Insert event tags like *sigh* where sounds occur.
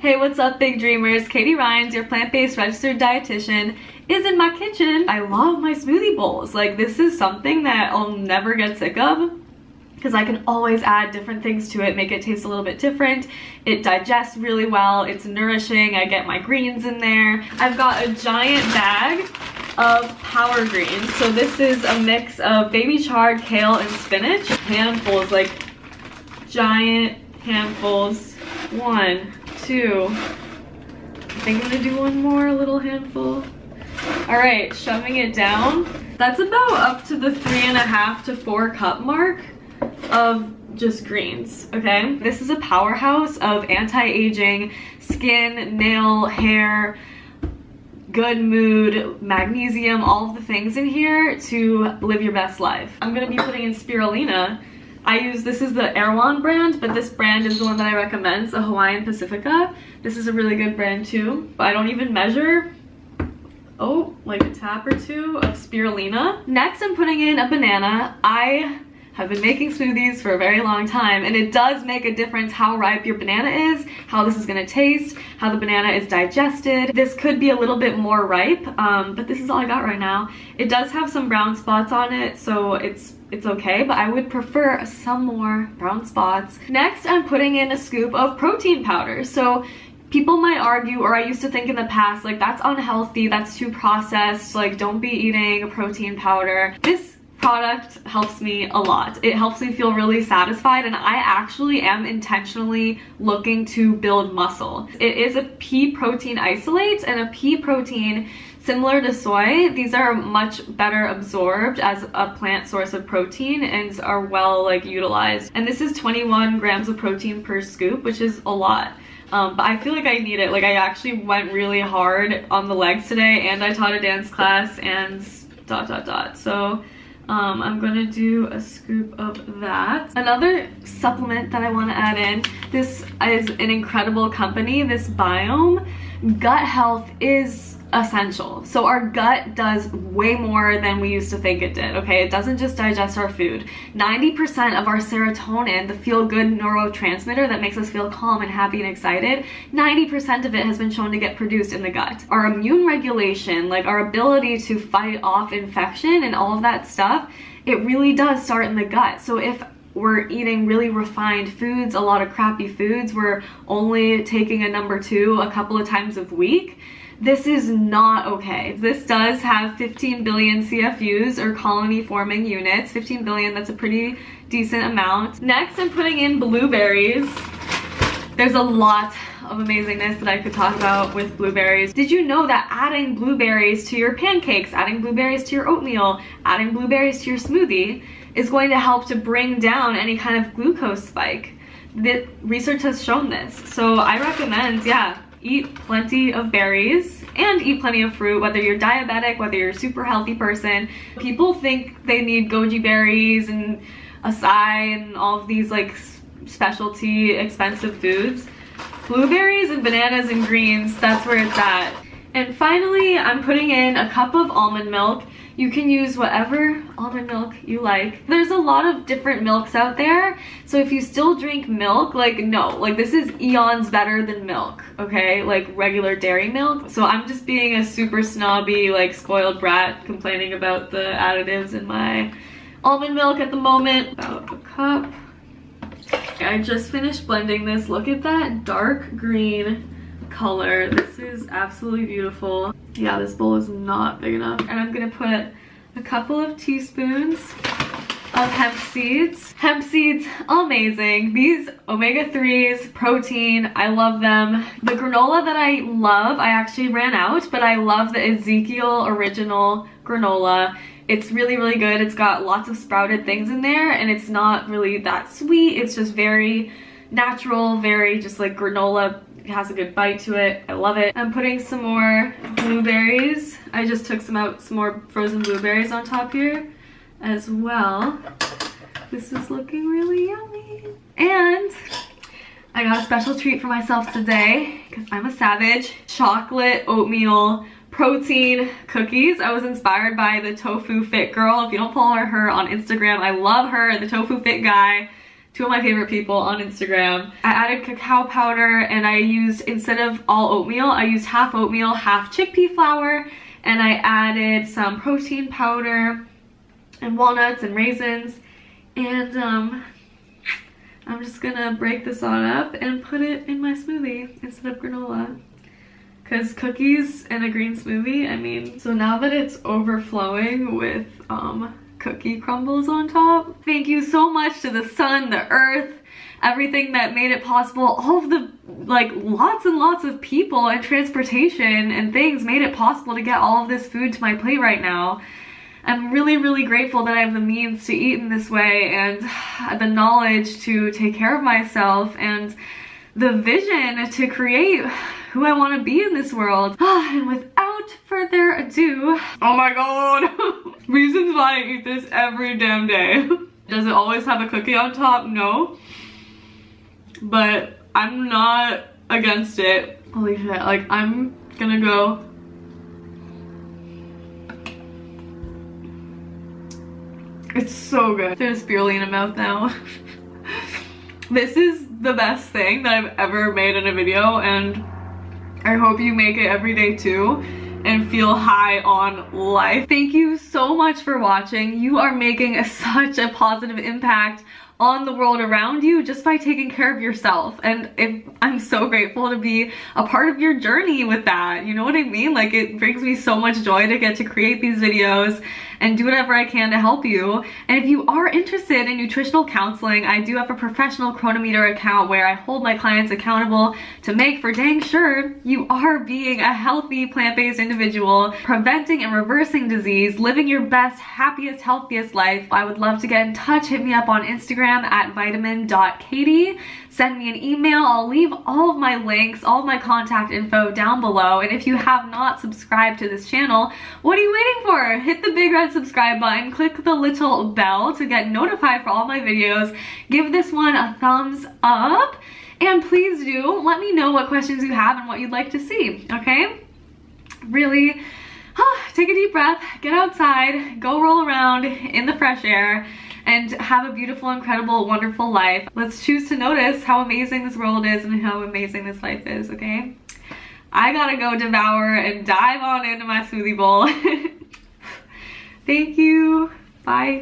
Hey, what's up, big dreamers? Katie Reines, your plant-based registered dietitian, is in my kitchen. I love my smoothie bowls. Like, this is something that I'll never get sick of because I can always add different things to it, make it taste a little bit different. It digests really well, it's nourishing, I get my greens in there. I've got a giant bag of power greens. So this is a mix of baby chard, kale, and spinach. Handfuls, like giant handfuls. One, two, I think I'm gonna do one more little handful. All right, shoving it down. That's about up to the three and a half to four cup mark of just greens, okay? This is a powerhouse of anti-aging, skin, nail, hair, good mood, magnesium, all of the things in here to live your best life. I'm gonna be putting in spirulina. I use, this is the Erewhon brand, but this brand is the one that I recommend, the Hawaiian Pacifica. This is a really good brand too, but I don't even measure oh, like a tap or two of spirulina. Next, I'm putting in a banana. I have been making smoothies for a very long time and it does make a difference how ripe your banana is, how this is gonna taste, how the banana is digested. This could be a little bit more ripe, um, but this is all I got right now. It does have some brown spots on it, so it's it's okay, but I would prefer some more brown spots. Next, I'm putting in a scoop of protein powder. So people might argue, or I used to think in the past, like that's unhealthy, that's too processed, like don't be eating protein powder. This product helps me a lot. It helps me feel really satisfied and I actually am intentionally looking to build muscle. It is a pea protein isolate and a pea protein similar to soy these are much better absorbed as a plant source of protein and are well like utilized and this is 21 grams of protein per scoop which is a lot um, but I feel like I need it like I actually went really hard on the legs today and I taught a dance class and dot dot dot so um, I'm gonna do a scoop of that. Another supplement that I wanna add in, this is an incredible company, this Biohm. Gut health is essential. So our gut does way more than we used to think it did, okay? It doesn't just digest our food. 90% of our serotonin, the feel-good neurotransmitter that makes us feel calm and happy and excited, 90% of it has been shown to get produced in the gut. Our immune regulation, like our ability to fight off infection and all of that stuff, it really does start in the gut. So if we're eating really refined foods, a lot of crappy foods, we're only taking a number two a couple of times a week, this is not okay. This does have 15 billion CFUs or colony forming units. 15 billion, that's a pretty decent amount. Next, I'm putting in blueberries. There's a lot of amazingness that I could talk about with blueberries. Did you know that adding blueberries to your pancakes, adding blueberries to your oatmeal, adding blueberries to your smoothie is going to help to bring down any kind of glucose spike? The research has shown this. So I recommend, yeah, eat plenty of berries and eat plenty of fruit, whether you're diabetic, whether you're a super healthy person. People think they need goji berries and acai and all of these like specialty expensive foods. Blueberries and bananas and greens, that's where it's at. And finally, I'm putting in a cup of almond milk. You can use whatever almond milk you like. There's a lot of different milks out there. So if you still drink milk, like no, like this is eons better than milk, okay? Like regular dairy milk. So I'm just being a super snobby, like spoiled brat complaining about the additives in my almond milk at the moment. About a cup. I just finished blending this. Look at that dark green color. This is absolutely beautiful. Yeah, this bowl is not big enough. And I'm gonna put a couple of teaspoons of hemp seeds. Hemp seeds, amazing. These omega-3s, protein, I love them. The granola that I love, I actually ran out, but I love the Ezekiel original granola. It's really, really good. It's got lots of sprouted things in there and it's not really that sweet. It's just very natural, very just like granola it has a good bite to it. I love it. I'm putting some more blueberries. I just took some out some more frozen blueberries on top here as well. This is looking really yummy. And I got a special treat for myself today because I'm a savage. Chocolate oatmeal protein cookies. I was inspired by the Tofu Fit Girl. If you don't follow her on Instagram, I love her, the Tofu Fit guy. Two of my favorite people on Instagram. I added cacao powder and I used, instead of all oatmeal, I used half oatmeal, half chickpea flour, and I added some protein powder and walnuts and raisins. And um, I'm just gonna break this on up and put it in my smoothie instead of granola. Cause cookies and a green smoothie, I mean, so now that it's overflowing with um, cookie crumbles on top, thank you so much to the sun, the earth, everything that made it possible, all of the, like, lots and lots of people and transportation and things made it possible to get all of this food to my plate right now. I'm really, really grateful that I have the means to eat in this way and *sighs* the knowledge to take care of myself and the vision to create who I want to be in this world. *sighs* and without further ado, oh my god, *laughs* reasons why I eat this every damn day. *laughs* Does it always have a cookie on top? No. But I'm not against it. Holy shit, like I'm gonna go It's so good. There's spirulina mouth now. *laughs* this is the best thing that I've ever made in a video and I hope you make it every day too and feel high on life. Thank you so much for watching. You are making such a positive impact on the world around you just by taking care of yourself. And if, I'm so grateful to be a part of your journey with that. You know what I mean? Like it brings me so much joy to get to create these videos and do whatever I can to help you. And if you are interested in nutritional counseling, I do have a professional Cronometer account where I hold my clients accountable to make for dang sure you are being a healthy plant-based individual, preventing and reversing disease, living your best, happiest, healthiest life. I would love to get in touch. Hit me up on Instagram at vitamin.katie send me an email. I'll leave all of my links, all my contact info down below. And if you have not subscribed to this channel, what are you waiting for? Hit the big red subscribe button, click the little bell to get notified for all my videos. Give this one a thumbs up. And please do let me know what questions you have and what you'd like to see, okay? Really, *sighs* take a deep breath, get outside, go roll around in the fresh air, and have a beautiful, incredible, wonderful life. Let's choose to notice how amazing this world is and how amazing this life is, okay? I gotta go devour and dive on into my smoothie bowl. *laughs* Thank you. Bye.